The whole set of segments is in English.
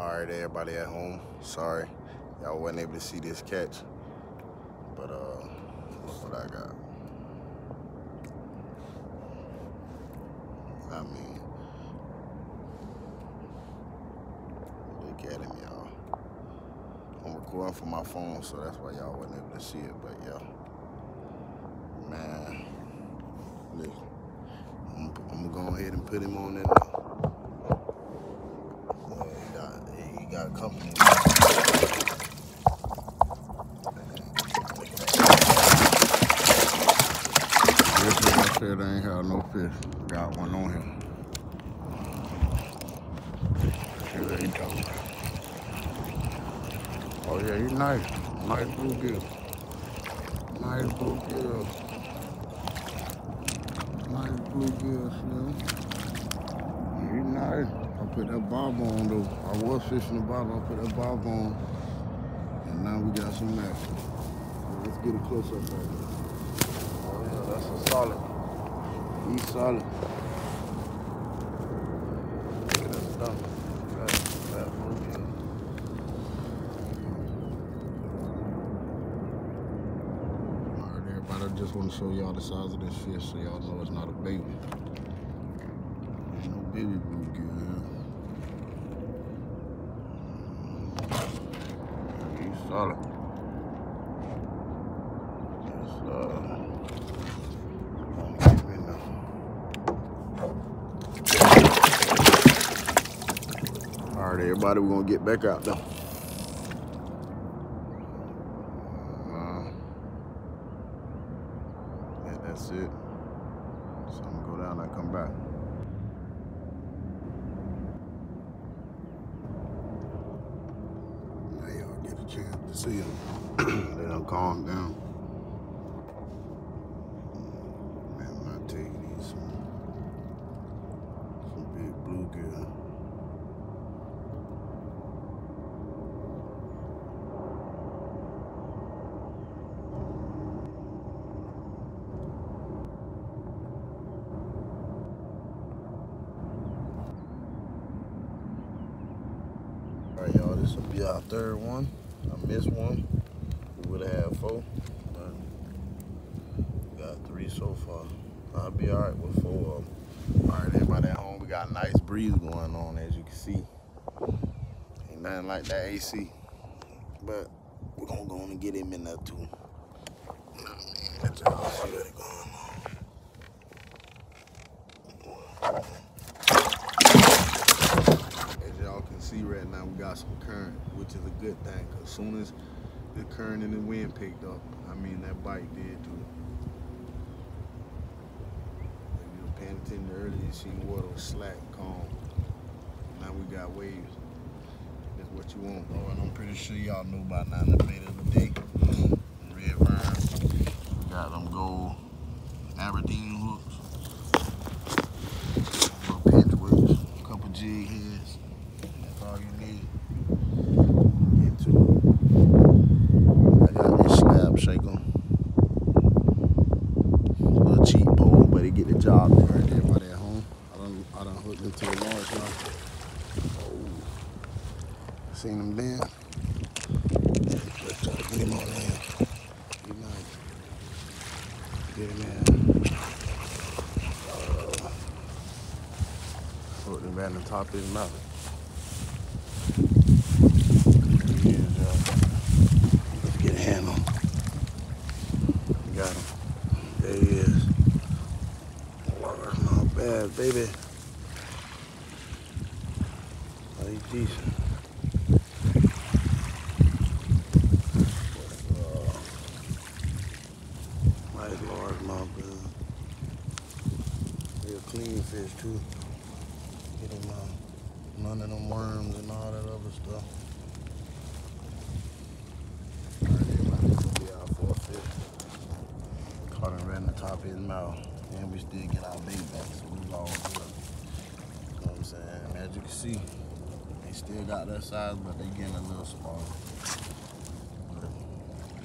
All right, everybody at home. Sorry, y'all wasn't able to see this catch, but uh, look what I got. I mean, look at him, y'all. I'm recording from my phone, so that's why y'all wasn't able to see it. But yeah, man, look, I'm, I'm gonna go ahead and put him on there now. Yeah, he got, he got company. This is I said I ain't have no fish. Got one on him. Oh yeah, he's nice. Nice bluegill. Nice bluegill. Nice bluegill, Slim. He's nice. I put that bob on though. I was fishing the bottom. I put that bob on. And now we got some action. Let's get a close up right there. Oh yeah, that's a solid. He's solid. I just want to show y'all the size of this fish so y'all know it's not a baby. Ain't no baby bluegill here. He's solid. It's, uh, gonna keep him in there. All right, everybody, we're gonna get back out though. Yeah, that's it. So I'm gonna go down and come back. Now y'all get a chance to see them. they done calm down. Man, when I tell you these some, some big bluegill. All right, y'all, this will be our third one. I missed one. We would have had four, got three so far. I'll be all right with four of them. All right, everybody at home, we got a nice breeze going on, as you can see. Ain't nothing like that AC, but we're gonna go on and get him in there too. Y'all what's going on. As y'all can see right now, we got some current, which is a good thing. Cause as soon as the current and the wind picked up, I mean that bite did too. If you was paying attention earlier, you seen water was slack, calm. Now we got waves. That's what you want. Oh, and I'm pretty sure y'all know by now the bait of the day. Red vine. We got them gold Aberdeen hooks. Little pinch weights, a couple jig heads. That's all you need. Get to it. I got this slab shaker. A little cheap pole, but it get the job done. Right there, everybody at home. I done, I done hooked into a large now. Oh. Seen them then. Let's try to get him on there. Get nice. Get him in. Uh, Hooked him right on the top of his mouth. There he y'all. Let's get a hand on him. Got him. There he is. Not bad, baby. Oh, he's decent. Nice large mouth, good. He a clean fish too. Get out. Um, none of them worms and all that other stuff. Caught right in the top of his mouth. And we still get our bait back, so we all good. You know what I'm saying? As you can see, they still got their size, but they getting a little smaller. But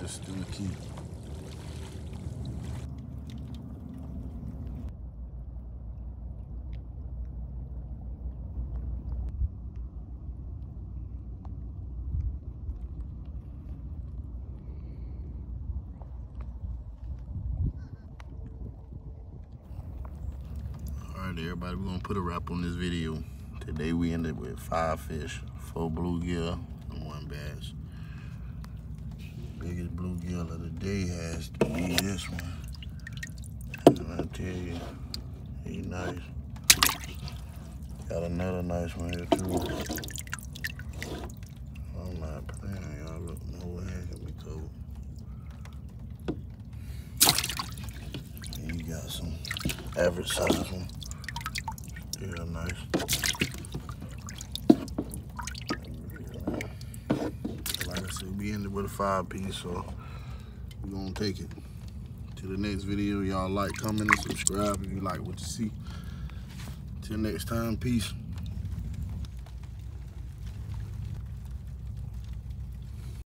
it's still cute. right, everybody, we're gonna put a wrap on this video. Today we ended with five fish, four bluegill, and one bass. Biggest bluegill of the day has to be this one. And I tell you, he nice. Got another nice one here too. I'm not playing, y'all. Look, no hand can be. And you got some average size one. Nice. Like I said, we ended with a five piece, so we're gonna take it to the next video. Y'all like, comment, and subscribe if you like what you see. Till next time, peace.